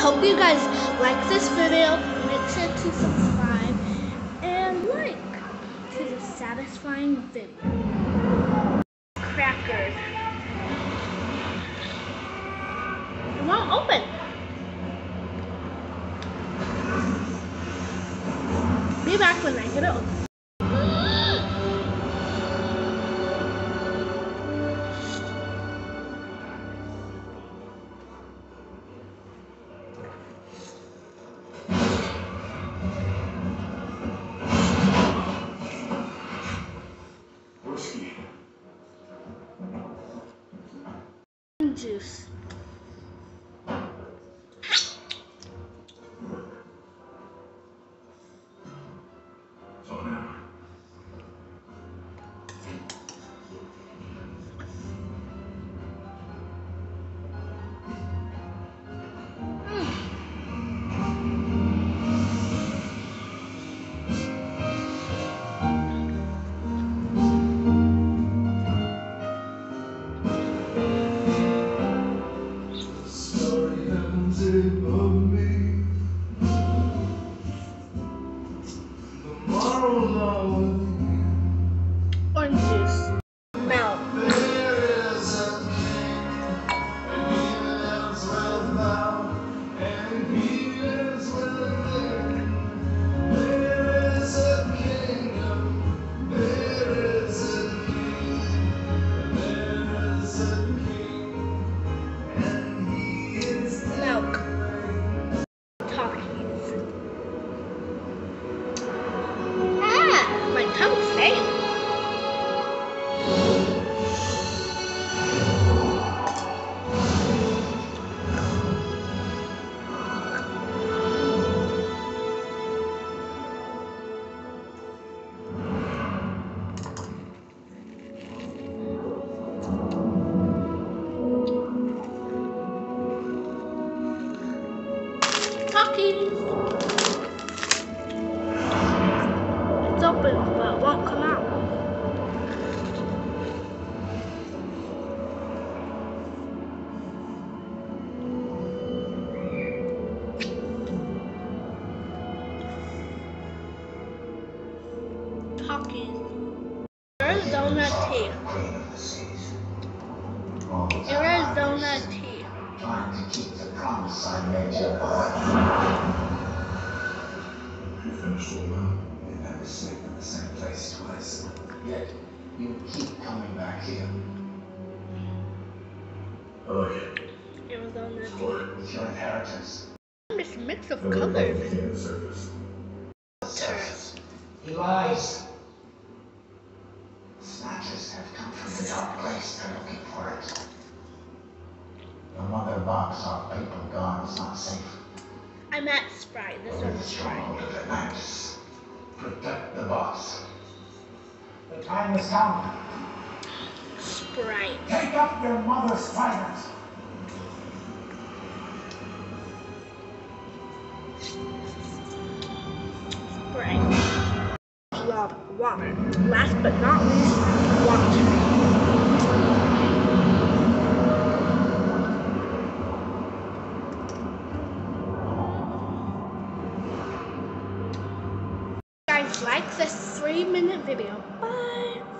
hope you guys like this video. Make sure to subscribe and like to the satisfying video. Crackers. It won't open. Be back when I get it open. Juice. Ends above me. The morrow's Hein? Tá Aqui. Open, but won't come out. Takis. Arizona tea. Arizona tea. Trying to keep the promise I made you. You finished all that? You never sleep in the same place twice. Yet, you keep coming back here. Oh, I like it. Arizona It's tea. for it. It's your inheritance. This mix of Never above colors. anything on the surface. Surface. He lies. Snatchers have come from the dark place. They're looking for it. The mother box off people gone is not safe. I'm at Sprite. This We're the one's Sprite. The come. Sprite. Take up your mother's finance. Sprite. Love water. Last but not least, water. Guys, like this three minute video Bye.